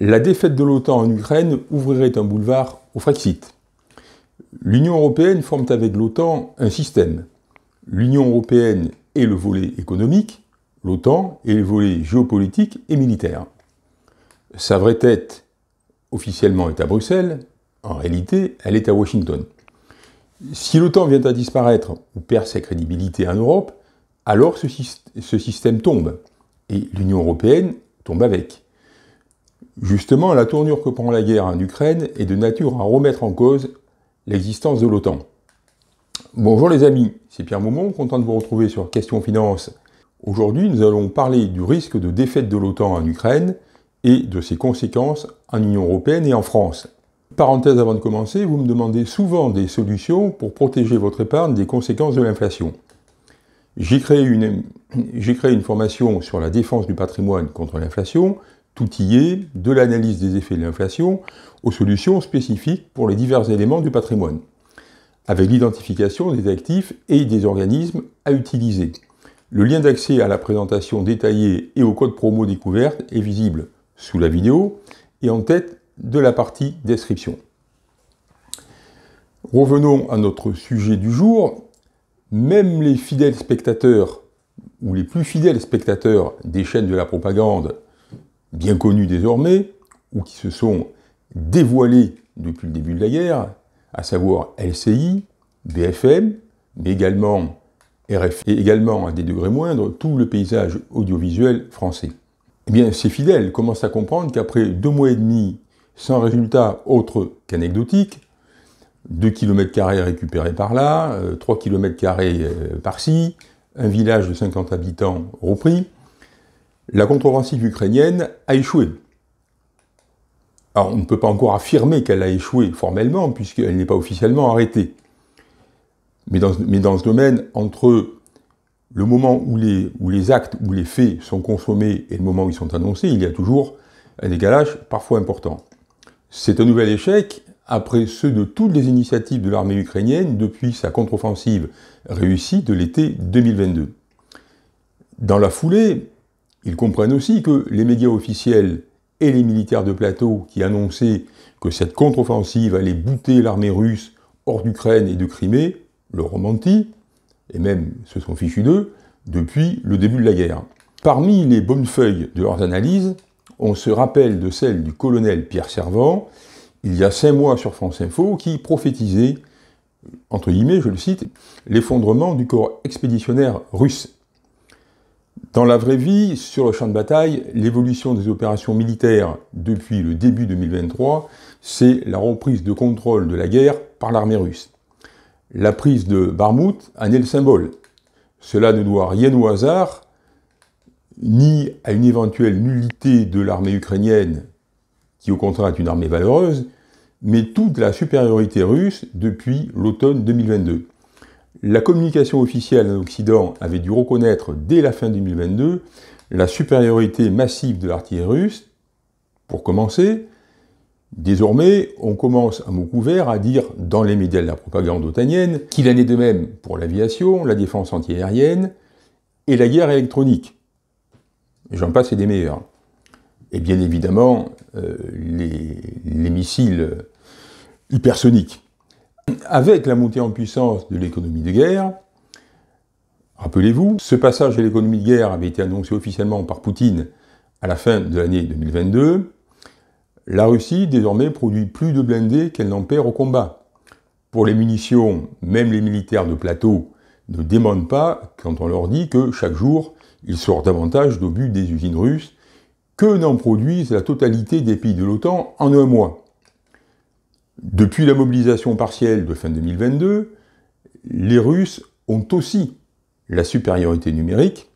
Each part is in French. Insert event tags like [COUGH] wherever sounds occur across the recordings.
La défaite de l'OTAN en Ukraine ouvrirait un boulevard au Frexit. L'Union européenne forme avec l'OTAN un système. L'Union européenne est le volet économique, l'OTAN est le volet géopolitique et militaire. Sa vraie tête, officiellement, est à Bruxelles, en réalité, elle est à Washington. Si l'OTAN vient à disparaître ou perd sa crédibilité en Europe, alors ce, ce système tombe, et l'Union européenne tombe avec. Justement, la tournure que prend la guerre en Ukraine est de nature à remettre en cause l'existence de l'OTAN. Bonjour les amis, c'est Pierre Maumont, content de vous retrouver sur Question Finance. Aujourd'hui, nous allons parler du risque de défaite de l'OTAN en Ukraine et de ses conséquences en Union européenne et en France. Parenthèse avant de commencer, vous me demandez souvent des solutions pour protéger votre épargne des conséquences de l'inflation. J'ai créé, une, formation sur la défense du patrimoine contre l'inflation, tout de l'analyse des effets de l'inflation aux solutions spécifiques pour les divers éléments du patrimoine, avec l'identification des actifs et des organismes à utiliser. Le lien d'accès à la présentation détaillée et au code promo découverte est visible sous la vidéo et en tête de la partie description. Revenons à notre sujet du jour. Même les fidèles spectateurs, ou les plus fidèles spectateurs des chaînes de la propagande, bien connues désormais, ou qui se sont dévoilés depuis le début de la guerre, à savoir LCI, BFM, mais également RF, et également à des degrés moindres, tout le paysage audiovisuel français. Eh bien, ces fidèles commencent à comprendre qu'après deux mois et demi sans résultat autre qu'anecdotique, 2 km récupérés par là, 3 euh, km euh, par-ci, un village de 50 habitants repris, la contre-offensive ukrainienne a échoué. Alors, on ne peut pas encore affirmer qu'elle a échoué formellement, puisqu'elle n'est pas officiellement arrêtée. Mais dans, ce domaine, entre le moment où les, actes, où les faits sont consommés et le moment où ils sont annoncés, il y a toujours un décalage parfois important. C'est un nouvel échec après ceux de toutes les initiatives de l'armée ukrainienne depuis sa contre-offensive réussie de l'été 2022. Dans la foulée, ils comprennent aussi que les médias officiels et les militaires de plateau qui annonçaient que cette contre-offensive allait bouter l'armée russe hors d'Ukraine et de Crimée le romanti, et même se sont fichus d'eux, depuis le début de la guerre. Parmi les bonnes feuilles de leurs analyses, on se rappelle de celle du colonel Pierre Servant, il y a cinq mois sur France Info, qui prophétisait, entre guillemets, je le cite, l'effondrement du corps expéditionnaire russe. Dans la vraie vie, sur le champ de bataille, l'évolution des opérations militaires depuis le début 2023, c'est la reprise de contrôle de la guerre par l'armée russe. La prise de Barmout en est le symbole. Cela ne doit rien au hasard, ni à une éventuelle nullité de l'armée ukrainienne, qui au contraire est une armée valeureuse, mais toute la supériorité russe depuis l'automne 2022. La communication officielle en Occident avait dû reconnaître dès la fin 2022 la supériorité massive de l'artillerie russe, pour commencer, Désormais, on commence à mot couvert à dire dans les médias de la propagande otanienne qu'il en est de même pour l'aviation, la défense antiaérienne et la guerre électronique. J'en passe et des meilleurs. Et bien évidemment, euh, les, les, missiles hypersoniques. Avec la montée en puissance de l'économie de guerre, rappelez-vous, ce passage de l'économie de guerre avait été annoncé officiellement par Poutine à la fin de l'année 2022. La Russie, désormais, produit plus de blindés qu'elle n'en perd au combat. Pour les munitions, même les militaires de plateau ne demandent pas quand on leur dit que chaque jour, ils sortent davantage d'obus des usines russes que n'en produisent la totalité des pays de l'OTAN en un mois. Depuis la mobilisation partielle de fin 2022, les Russes ont aussi la supériorité numérique.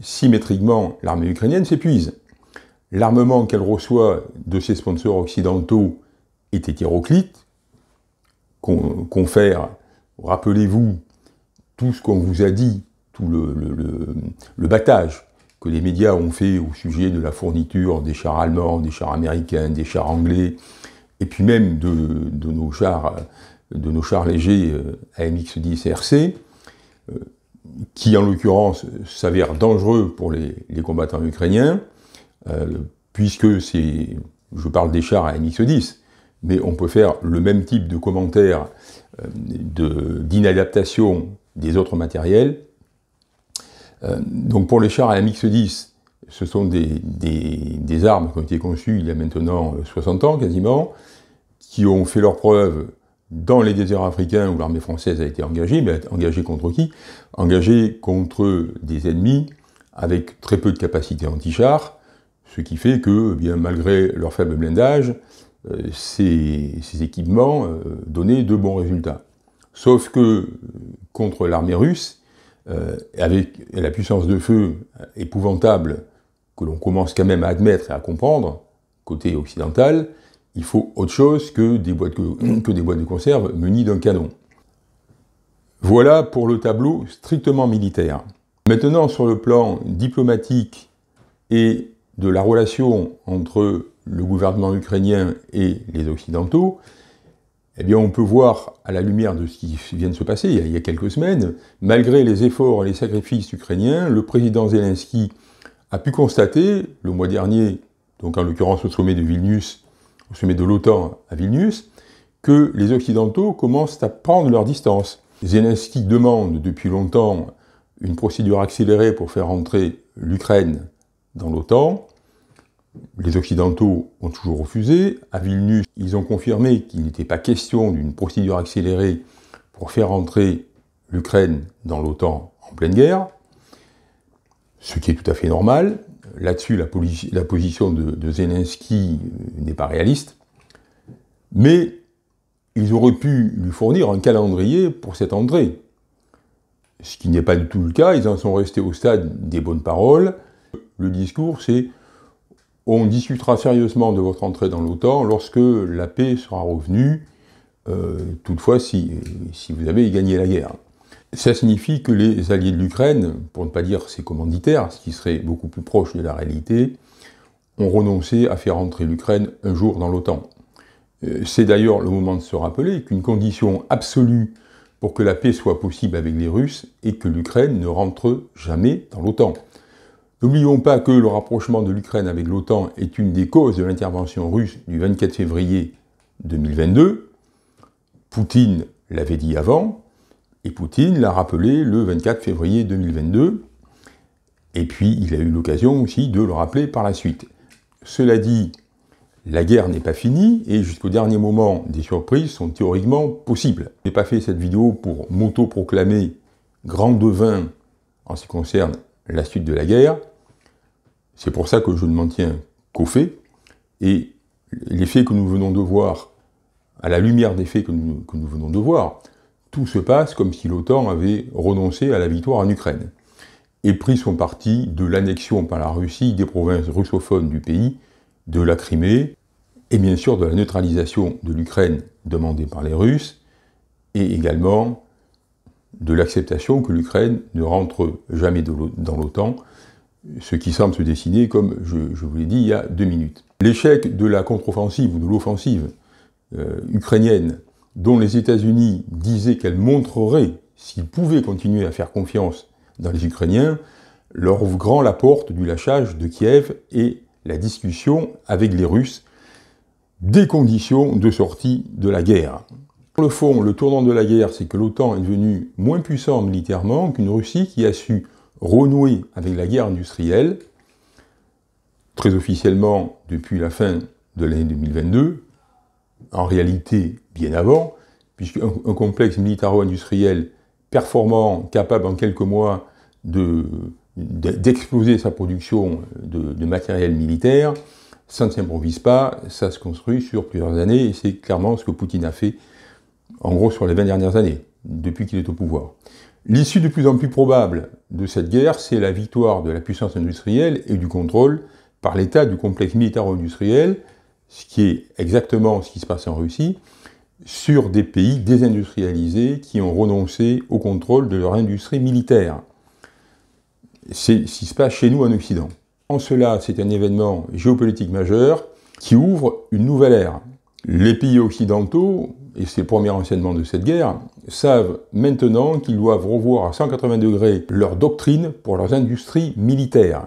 Symétriquement, l'armée ukrainienne s'épuise. L'armement qu'elle reçoit de ses sponsors occidentaux est hétéroclite, confère, rappelez-vous, tout ce qu'on vous a dit, tout le, le, battage que les médias ont fait au sujet de la fourniture des chars allemands, des chars américains, des chars anglais, et puis même de, nos, chars, de nos chars légers euh, AMX-10 RC, euh, qui en l'occurrence s'avèrent dangereux pour les combattants ukrainiens, euh, puisque c'est, je parle des chars à MX-10, mais on peut faire le même type de commentaire euh, d'inadaptation des autres matériels. Euh, donc pour les chars à MX-10, ce sont des, des, armes qui ont été conçues il y a maintenant 60 ans quasiment, qui ont fait leurs preuves dans les déserts africains où l'armée française a été engagée, mais engagée contre qui? Engagée contre des ennemis avec très peu de capacité anti-char, ce qui fait que, eh bien, malgré leur faible blindage, euh, ces, équipements euh, donnaient de bons résultats. Sauf que contre l'armée russe, euh, avec la puissance de feu épouvantable que l'on commence quand même à admettre et à comprendre, côté occidental, il faut autre chose [CLEARS THROAT] que des boîtes, de conserve munies d'un canon. Voilà pour le tableau strictement militaire. Maintenant, sur le plan diplomatique et de la relation entre le gouvernement ukrainien et les Occidentaux, eh bien, on peut voir, à la lumière de ce qui vient de se passer il y a quelques semaines, malgré les efforts et les sacrifices ukrainiens, le président Zelensky a pu constater, le mois dernier, donc en l'occurrence au sommet de Vilnius, au sommet de l'OTAN à Vilnius, que les Occidentaux commencent à prendre leur distance. Zelensky demande depuis longtemps une procédure accélérée pour faire entrer l'Ukraine dans l'OTAN. Les Occidentaux ont toujours refusé. À Vilnius, ils ont confirmé qu'il n'était pas question d'une procédure accélérée pour faire entrer l'Ukraine dans l'OTAN en pleine guerre, ce qui est tout à fait normal. Là-dessus, la, position de, Zelensky n'est pas réaliste. Mais ils auraient pu lui fournir un calendrier pour cette entrée. Ce qui n'est pas du tout le cas, ils en sont restés au stade des bonnes paroles. Le discours, c'est on discutera sérieusement de votre entrée dans l'OTAN lorsque la paix sera revenue, euh, toutefois si vous avez gagné la guerre. Ça signifie que les alliés de l'Ukraine, pour ne pas dire ses commanditaires, ce qui serait beaucoup plus proche de la réalité, ont renoncé à faire entrer l'Ukraine un jour dans l'OTAN. Euh, c'est d'ailleurs le moment de se rappeler qu'une condition absolue pour que la paix soit possible avec les Russes est que l'Ukraine ne rentre jamais dans l'OTAN. N'oublions pas que le rapprochement de l'Ukraine avec l'OTAN est une des causes de l'intervention russe du 24 février 2022. Poutine l'avait dit avant, et Poutine l'a rappelé le 24 février 2022, et puis il a eu l'occasion aussi de le rappeler par la suite. Cela dit, la guerre n'est pas finie, et jusqu'au dernier moment, des surprises sont théoriquement possibles. Je n'ai pas fait cette vidéo pour m'auto-proclamer grand devin en ce qui concerne la suite de la guerre. C'est pour ça que je ne m'en tiens qu'aux faits. Et les faits que nous venons de voir, à la lumière des faits que nous, que nous venons de voir, tout se passe comme si l'OTAN avait renoncé à la victoire en Ukraine et pris son parti de l'annexion par la Russie des provinces russophones du pays, de la Crimée, et bien sûr de la neutralisation de l'Ukraine demandée par les Russes, et également de l'acceptation que l'Ukraine ne rentre jamais dans l'OTAN, ce qui semble se dessiner comme je, vous l'ai dit il y a deux minutes. L'échec de la contre-offensive ou de l'offensive euh, ukrainienne, dont les États-Unis disaient qu'elle montrerait, s'ils pouvaient continuer à faire confiance dans les Ukrainiens, leur ouvre grand la porte du lâchage de Kiev et la discussion avec les Russes des conditions de sortie de la guerre. Pour le fond, le tournant de la guerre, c'est que l'OTAN est devenu moins puissant militairement qu'une Russie qui a su renouer avec la guerre industrielle, très officiellement depuis la fin de l'année 2022, en réalité bien avant, puisqu'un un complexe militaro-industriel performant, capable en quelques mois d'exploser sa production de, de, matériel militaire, ça ne s'improvise pas, ça se construit sur plusieurs années, et c'est clairement ce que Poutine a fait en gros sur les 20 dernières années, depuis qu'il est au pouvoir. L'issue de plus en plus probable de cette guerre, c'est la victoire de la puissance industrielle et du contrôle par l'État du complexe militaro-industriel, ce qui est exactement ce qui se passe en Russie, sur des pays désindustrialisés qui ont renoncé au contrôle de leur industrie militaire. C'est ce qui se passe chez nous en Occident. En cela, c'est un événement géopolitique majeur qui ouvre une nouvelle ère. Les pays occidentaux et c'est le premier enseignement de cette guerre, savent maintenant qu'ils doivent revoir à 180 degrés leur doctrine pour leurs industries militaires.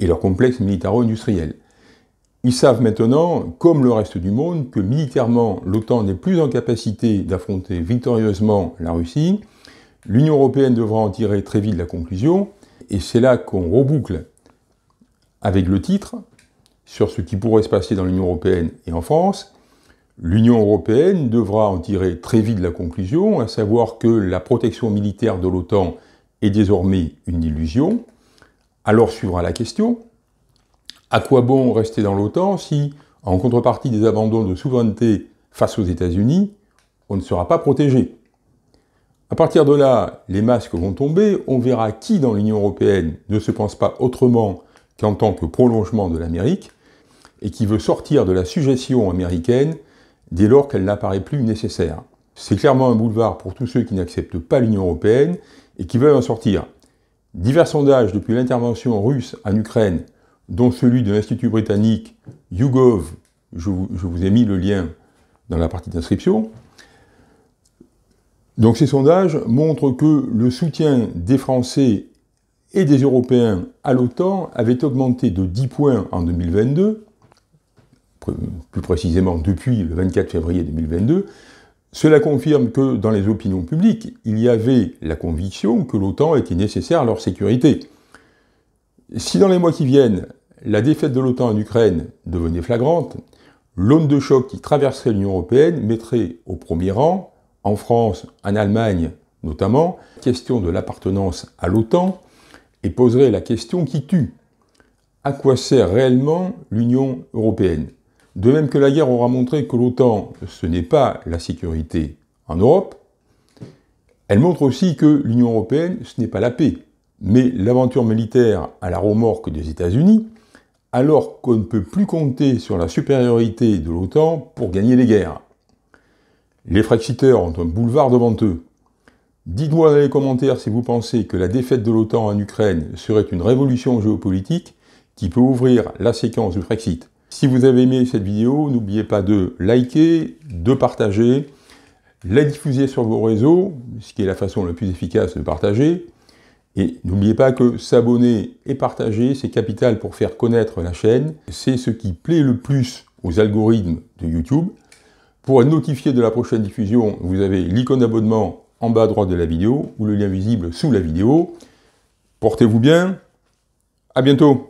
et leur complexe militaro-industriel. Ils savent maintenant, comme le reste du monde, que militairement, l'OTAN n'est plus en capacité d'affronter victorieusement la Russie. L'Union européenne devra en tirer très vite la conclusion, et c'est là qu'on reboucle avec le titre sur ce qui pourrait se passer dans l'Union européenne et en France. L'Union européenne devra en tirer très vite la conclusion, à savoir que la protection militaire de l'OTAN est désormais une illusion. Alors suivra la question, à quoi bon rester dans l'OTAN si, en contrepartie des abandons de souveraineté face aux États-Unis, on ne sera pas protégé? À partir de là, les masques vont tomber, on verra qui dans l'Union européenne ne se pense pas autrement qu'en tant que prolongement de l'Amérique, et qui veut sortir de la suggestion américaine dès lors qu'elle n'apparaît plus nécessaire. C'est clairement un boulevard pour tous ceux qui n'acceptent pas l'Union européenne et qui veulent en sortir. Divers sondages depuis l'intervention russe en Ukraine dont celui de l'Institut britannique YouGov, je vous, ai mis le lien dans la partie d'inscription. Donc ces sondages montrent que le soutien des Français et des Européens à l'OTAN avait augmenté de 10 points en 2022, plus précisément depuis le 24 février 2022. Cela confirme que dans les opinions publiques, il y avait la conviction que l'OTAN était nécessaire à leur sécurité. Si dans les mois qui viennent, la défaite de l'OTAN en Ukraine devenait flagrante, l'onde de choc qui traverserait l'Union européenne mettrait au premier rang, en France, en Allemagne notamment, la question de l'appartenance à l'OTAN et poserait la question qui tue. À quoi sert réellement l'Union européenne? De même que la guerre aura montré que l'OTAN, ce n'est pas la sécurité en Europe, elle montre aussi que l'Union européenne, ce n'est pas la paix mais l'aventure militaire à la remorque des États-Unis, alors qu'on ne peut plus compter sur la supériorité de l'OTAN pour gagner les guerres. Les Frexiteurs ont un boulevard devant eux. Dites-moi dans les commentaires si vous pensez que la défaite de l'OTAN en Ukraine serait une révolution géopolitique qui peut ouvrir la séquence du Frexit. Si vous avez aimé cette vidéo, n'oubliez pas de liker, de partager, la diffuser sur vos réseaux, ce qui est la façon la plus efficace de partager, et n'oubliez pas que s'abonner et partager, c'est capital pour faire connaître la chaîne. C'est ce qui plaît le plus aux algorithmes de YouTube. Pour être notifié de la prochaine diffusion, vous avez l'icône d'abonnement en bas à droite de la vidéo ou le lien visible sous la vidéo. Portez-vous bien. À bientôt.